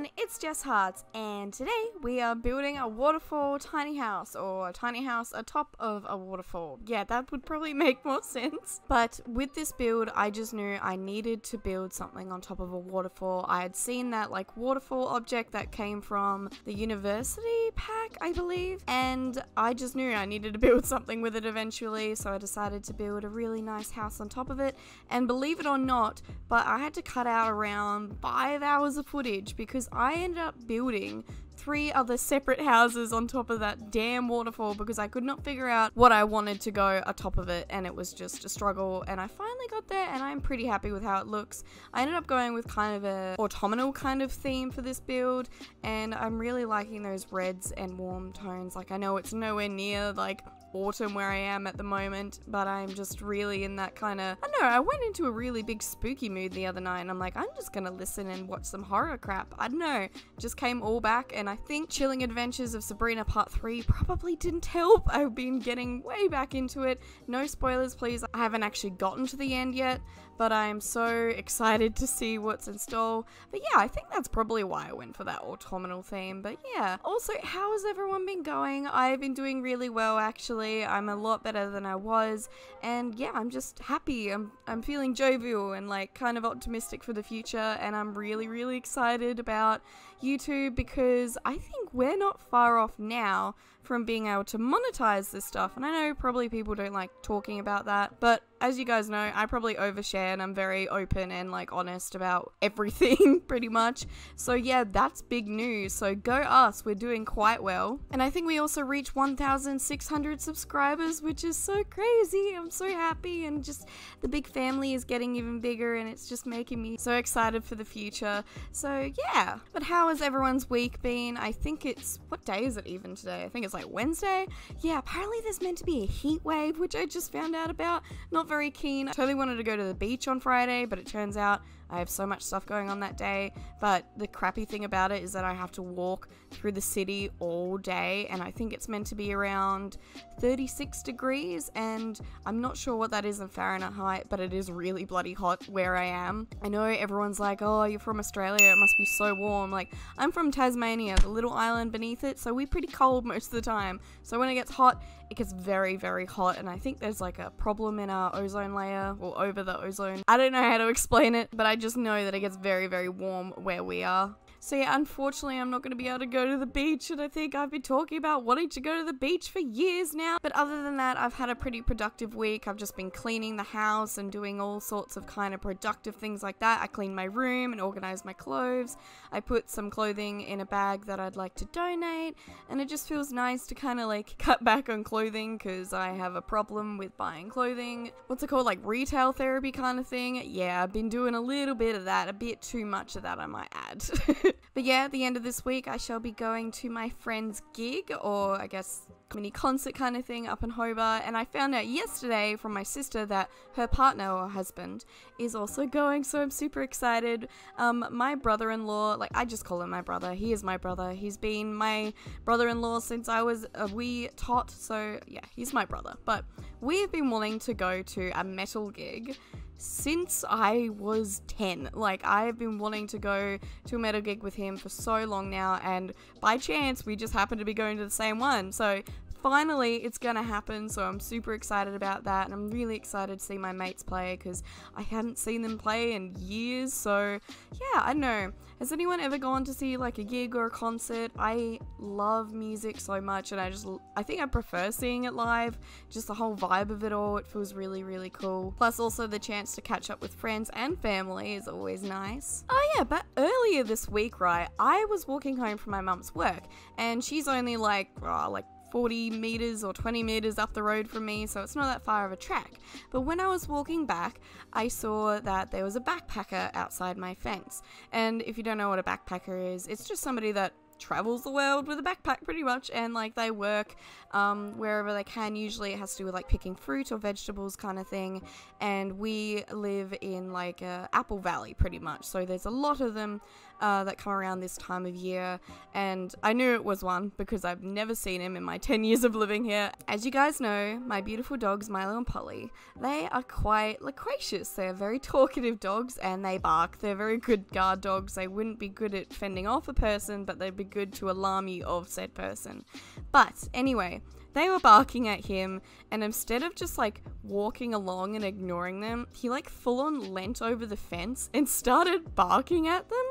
everyone, it's Jess Harts, and today we are building a waterfall tiny house, or a tiny house atop of a waterfall. Yeah, that would probably make more sense. But with this build, I just knew I needed to build something on top of a waterfall. I had seen that like waterfall object that came from the university pack, I believe, and I just knew I needed to build something with it eventually, so I decided to build a really nice house on top of it. And believe it or not, but I had to cut out around five hours of footage because I ended up building three other separate houses on top of that damn waterfall because I could not figure out what I wanted to go atop of it and it was just a struggle and I finally got there and I'm pretty happy with how it looks. I ended up going with kind of a autumnal kind of theme for this build and I'm really liking those reds and warm tones like I know it's nowhere near like autumn where I am at the moment, but I'm just really in that kind of. I know, I went into a really big spooky mood the other night and I'm like, I'm just gonna listen and watch some horror crap. I don't know, just came all back, and I think Chilling Adventures of Sabrina Part 3 probably didn't help. I've been getting way back into it. No spoilers, please. I haven't actually gotten to the end yet, but I'm so excited to see what's in store. But yeah, I think that's probably why I went for that autumnal theme. But yeah, also, how has everyone been going? I've been doing really well actually. I'm a lot better than I was, and yeah, I'm just happy. I'm I'm feeling jovial and like kind of optimistic for the future, and I'm really really excited about YouTube because I think we're not far off now from being able to monetize this stuff. And I know probably people don't like talking about that, but as you guys know, I probably overshare and I'm very open and like honest about everything pretty much. So yeah, that's big news. So go us, we're doing quite well. And I think we also reached 1,600 subscribers, which is so crazy. I'm so happy and just the big family is getting even bigger and it's just making me so excited for the future. So yeah, but how has everyone's week been? I think it's, what day is it even today? I think it's like Wednesday. Yeah, apparently there's meant to be a heat wave, which I just found out about. Not very keen. I totally wanted to go to the beach on Friday, but it turns out I have so much stuff going on that day. But the crappy thing about it is that I have to walk through the city all day, and I think it's meant to be around 36 degrees, and I'm not sure what that is in Fahrenheit, but it is really bloody hot where I am. I know everyone's like, oh, you're from Australia, it must be so warm. Like, I'm from Tasmania, the little island beneath it, so we're pretty cold most of the time. So when it gets hot, it gets very, very hot, and I think there's like a problem in our ozone layer, or over the ozone. I don't know how to explain it, but I just know that it gets very, very warm where we are. So yeah, unfortunately, I'm not going to be able to go to the beach, and I think I've been talking about wanting to go to the beach for years now. But other than that, I've had a pretty productive week. I've just been cleaning the house and doing all sorts of kind of productive things like that. I cleaned my room and organized my clothes. I put some clothing in a bag that I'd like to donate, and it just feels nice to kind of like cut back on clothing because I have a problem with buying clothing. What's it called? Like retail therapy kind of thing. Yeah, I've been doing a little bit of that, a bit too much of that, I might add. but yeah, at the end of this week, I shall be going to my friend's gig, or I guess mini concert kind of thing up in Hobart. And I found out yesterday from my sister that her partner or husband is also going, so I'm super excited. Um, my brother in law, like I just call him my brother, he is my brother. He's been my brother in law since I was a wee tot, so yeah, he's my brother. But we've been wanting to go to a metal gig since I was 10. Like, I've been wanting to go to a metal gig with him for so long now, and by chance, we just happen to be going to the same one. So, finally it's gonna happen so i'm super excited about that and i'm really excited to see my mates play because i hadn't seen them play in years so yeah i don't know. Has anyone ever gone to see like a gig or a concert? I love music so much and i just i think i prefer seeing it live just the whole vibe of it all it feels really really cool. Plus also the chance to catch up with friends and family is always nice. Oh yeah but earlier this week right i was walking home from my mum's work and she's only like oh, like 40 meters or 20 meters up the road from me, so it's not that far of a track. But when I was walking back, I saw that there was a backpacker outside my fence. And if you don't know what a backpacker is, it's just somebody that travels the world with a backpack pretty much and like they work um, wherever they can usually it has to do with like picking fruit or vegetables kind of thing and we live in like a apple valley pretty much so there's a lot of them uh, that come around this time of year, and I knew it was one because I've never seen him in my 10 years of living here. As you guys know, my beautiful dogs, Milo and Polly, they are quite loquacious. They're very talkative dogs and they bark. They're very good guard dogs. They wouldn't be good at fending off a person, but they'd be good to alarm you of said person. But anyway, they were barking at him, and instead of just like walking along and ignoring them, he like full on leant over the fence and started barking at them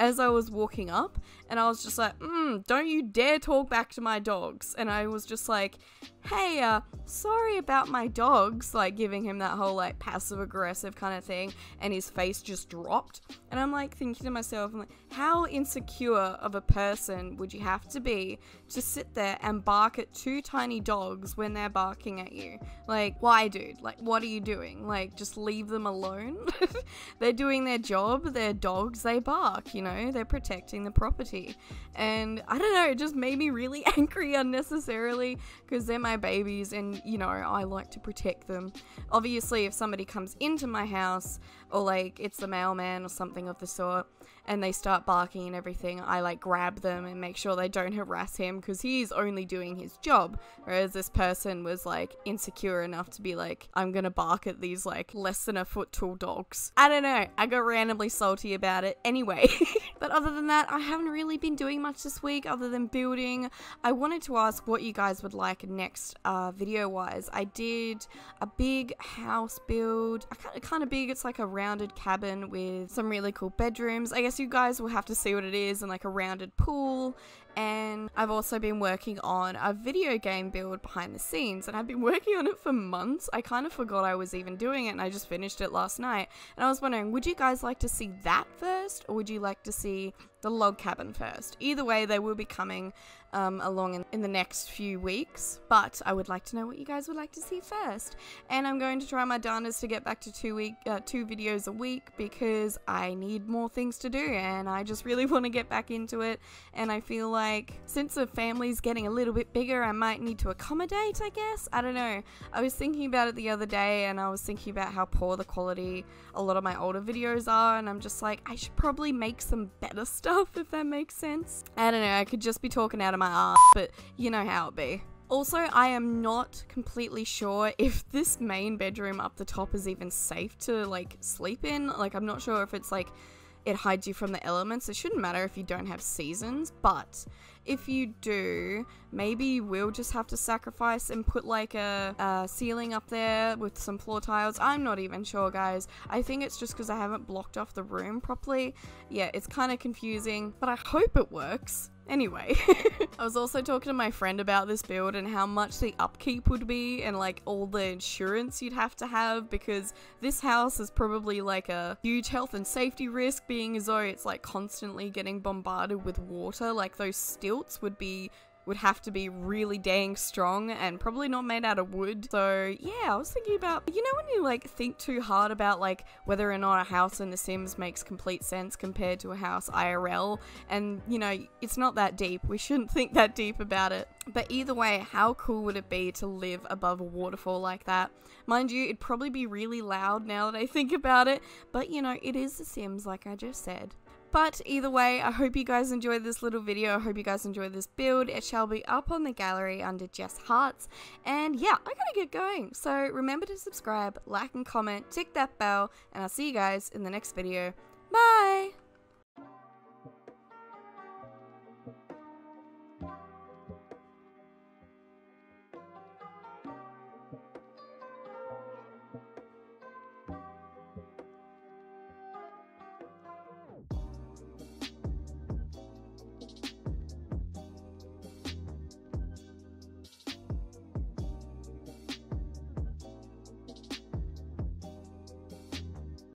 as I was walking up. And I was just like, mm, don't you dare talk back to my dogs. And I was just like, hey, uh, sorry about my dogs, like giving him that whole like passive aggressive kind of thing. And his face just dropped. And I'm like thinking to myself, I'm like, how insecure of a person would you have to be to sit there and bark at two tiny dogs when they're barking at you? Like, why, dude? Like, what are you doing? Like, just leave them alone? they're doing their job, they're dogs, they bark, you know, they're protecting the property. And I don't know, it just made me really angry unnecessarily because they're my babies and, you know, I like to protect them. Obviously, if somebody comes into my house or like it's the mailman or something of the sort, and they start barking and everything, I like grab them and make sure they don't harass him because he's only doing his job. Whereas this person was like insecure enough to be like, I'm gonna bark at these like less than a foot tall dogs. I don't know, I got randomly salty about it anyway. but other than that, I haven't really been doing much this week other than building. I wanted to ask what you guys would like next uh, video wise. I did a big house build, kind of big, it's like a rounded cabin with some really cool bedrooms. I guess you guys will have to see what it is and like a rounded pool and I've also been working on a video game build behind the scenes and I've been working on it for months. I kind of forgot I was even doing it and I just finished it last night. And I was wondering, would you guys like to see that first or would you like to see the log cabin first? Either way, they will be coming um, along in, in the next few weeks, but I would like to know what you guys would like to see first. And I'm going to try my darndest to get back to two week uh, two videos a week because I need more things to do and I just really want to get back into it and I feel like like since the family's getting a little bit bigger, I might need to accommodate, I guess. I don't know. I was thinking about it the other day and I was thinking about how poor the quality a lot of my older videos are, and I'm just like, I should probably make some better stuff if that makes sense. I don't know, I could just be talking out of my ass, but you know how it be. Also, I am not completely sure if this main bedroom up the top is even safe to like sleep in. Like, I'm not sure if it's like it hides you from the elements. It shouldn't matter if you don't have seasons, but if you do, maybe you will just have to sacrifice and put like a, a ceiling up there with some floor tiles. I'm not even sure, guys. I think it's just because I haven't blocked off the room properly. Yeah, it's kind of confusing, but I hope it works. Anyway, I was also talking to my friend about this build and how much the upkeep would be and like all the insurance you'd have to have because this house is probably like a huge health and safety risk being as though it's like constantly getting bombarded with water. Like those would be would have to be really dang strong and probably not made out of wood. So yeah, I was thinking about, you know, when you like think too hard about like whether or not a house in The Sims makes complete sense compared to a house IRL, and you know, it's not that deep. We shouldn't think that deep about it. But either way, how cool would it be to live above a waterfall like that? Mind you, it'd probably be really loud now that I think about it, but you know, it is The Sims, like I just said. But either way, I hope you guys enjoyed this little video. I hope you guys enjoyed this build. It shall be up on the gallery under Jess Harts. And yeah, I gotta get going. So remember to subscribe, like and comment, tick that bell, and I'll see you guys in the next video.